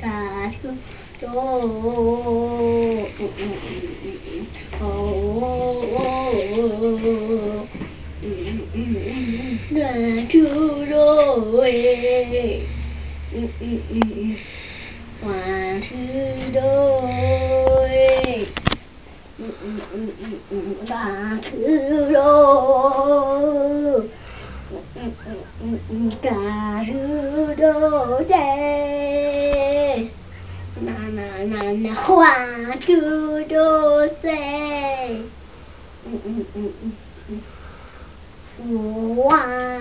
ta cho là chưa rồi hòa thứ đôi ba thứ đôi cả thứ đôi đây na na na na hòa thứ đôi đây hòa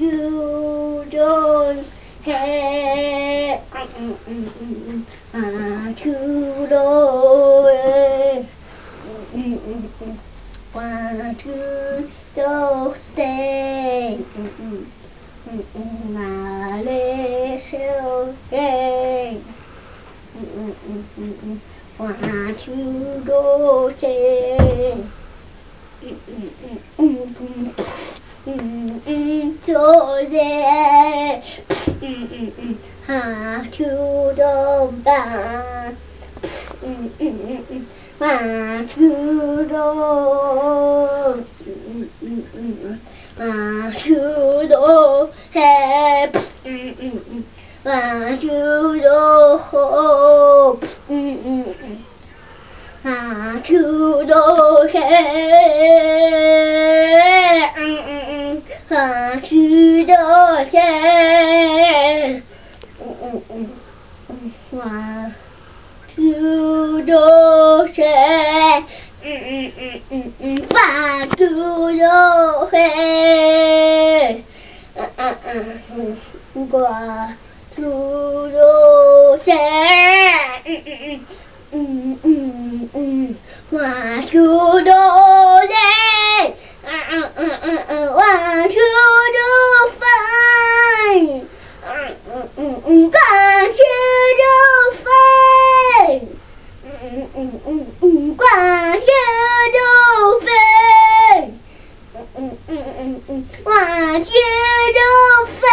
thứ đôi hè à thứ đôi hòa thứ đôi tên mà lê siêu tên hòa thứ đôi tên cho dễ hà chú đông ta hà chú đô hà chú đô hẹp hà chú Ừ, ừ, ừ. đô hà chú đô hẹp hà chú đô hẹp Hà chú đô sẽ Hà chú đô sẽ và chú đô wide open. Wide open.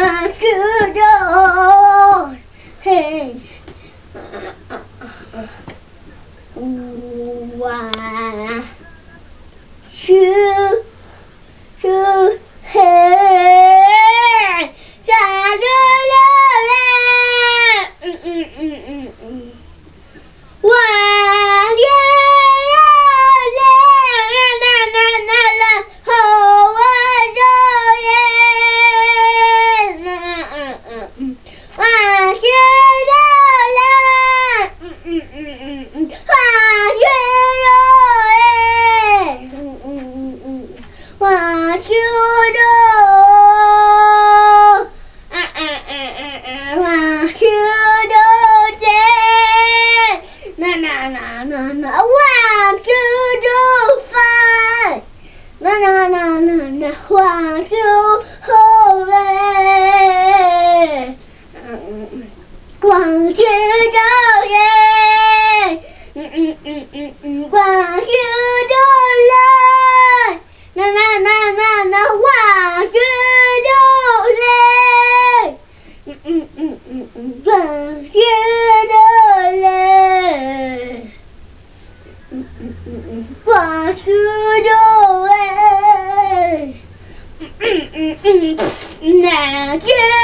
Yeah!